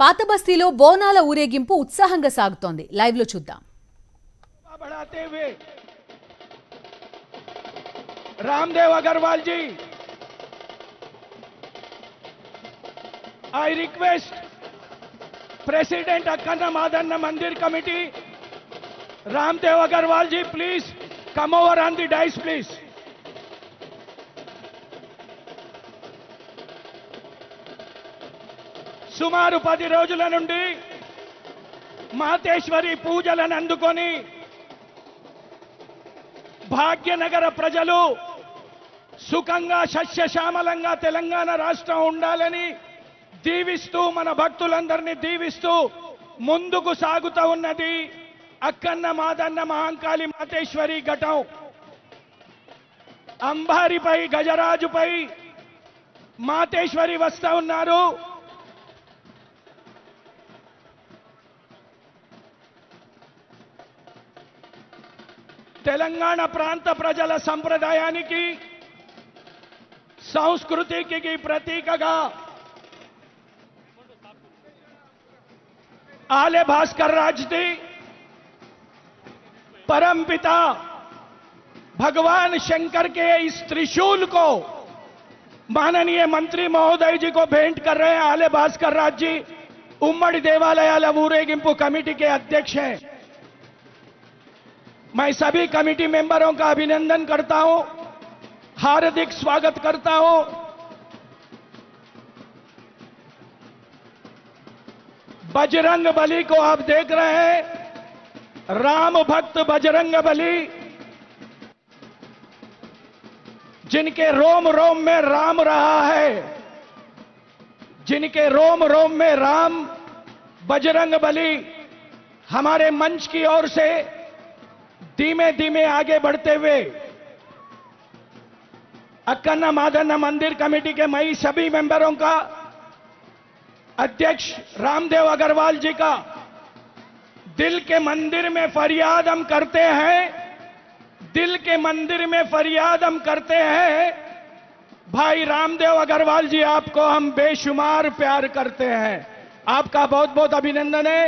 పాత బస్తీలో బోనాల ఊరేగింపు ఉత్సాహంగా సాగుతోంది లైవ్ లో చూద్దాం बढ़ाते हुए Ramdev Agarwal ji I request president Akkanna Madanna Mandir committee Ramdev Agarwal ji please come over on the dais please సుమారు పది రోజుల నుండి మాతేశ్వరి పూజలను అందుకొని భాగ్యనగర ప్రజలు సుఖంగా సస్యశ్యామలంగా తెలంగాణ రాష్ట్రం ఉండాలని దీవిస్తూ మన భక్తులందరినీ దీవిస్తూ ముందుకు సాగుతూ ఉన్నది అక్కన్న మాదన్న మహంకాళి మాతేశ్వరి ఘటం. అంబారిపై గజరాజుపై మాతేశ్వరి వస్తా ఉన్నారు. తెలంగాణ ప్రాంత ప్రజల సంప్రదాయానికి సంస్కృతికి ప్రతీకగా आले भास्कर राज जी परम पिता भगवान शंकर के इस त्रिशूल को माननीय मंत्री महोदय जी को भेंट कर रहे हैं आले भास्कर राज जी उम्मड़ी देवालयाल ऊरेगिंपु कमेटी के अध्यक्ष हैं मैं सभी कमेटी मेंबरों का अभिनंदन करता हूँ, हार्दिक स्वागत करता हूँ। बजरंग बली को आप देख रहे हैं, राम भक्त बजरंग बली, जिनके रोम रोम में राम रहा है, जिनके रोम रोम में राम बजरंग बली हमारे मंच की ओर से धीमे धीमे आगे बढ़ते हुए अक्कन्ना मादन्ना मंदिर कमेटी के मई सभी मेंबरों का अध्यक्ष रामदेव अग्रवाल जी का दिल के मंदिर में फरियाद हम करते हैं, दिल के मंदिर में फरियाद हम करते हैं। भाई रामदेव अग्रवाल जी, आपको हम बेशुमार प्यार करते हैं। आपका बहुत बहुत अभिनंदन है।